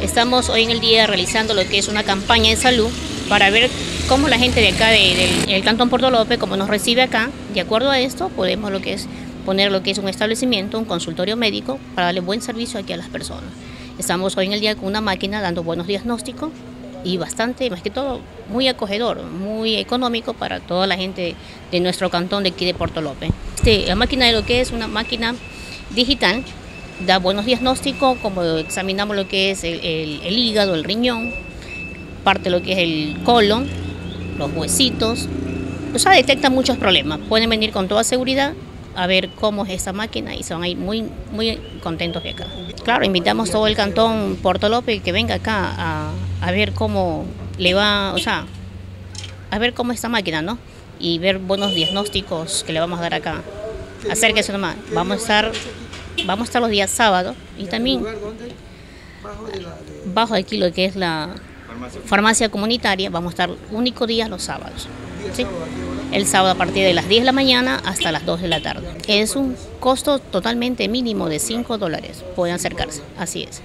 Estamos hoy en el día realizando lo que es una campaña de salud para ver cómo la gente de acá, del Cantón Puerto López, como nos recibe acá, de acuerdo a esto, podemos lo que es poner lo que es un establecimiento, un consultorio médico, para darle buen servicio aquí a las personas. Estamos hoy en el día con una máquina dando buenos diagnósticos y bastante, más que todo, muy acogedor, muy económico para toda la gente de nuestro cantón de aquí de Puerto López. Este, la máquina de lo que es una máquina digital da buenos diagnósticos, como examinamos lo que es el, hígado, el riñón, parte de lo que es el colon, los huesitos. O sea, detecta muchos problemas. Pueden venir con toda seguridad a ver cómo es esta máquina y se van a ir muy, muy contentos de acá. Claro, invitamos todo el cantón Puerto López que venga acá a, a ver cómo le va, o sea, a ver cómo es esta máquina, ¿no? Y ver buenos diagnósticos que le vamos a dar acá. Acérquese nomás. Vamos a estar Vamos a estar los días sábados y también bajo aquí lo que es la farmacia comunitaria, vamos a estar único día los sábados. El sábado a partir de las 10 de la mañana hasta las 2 de la tarde. Es un costo totalmente mínimo de 5 dólares. Pueden acercarse, así es.